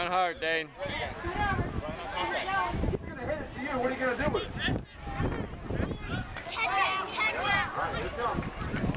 Run hard, Dane. He's gonna hit it to you. What are you gonna do with it? Catch it, catch it. All right, here it comes.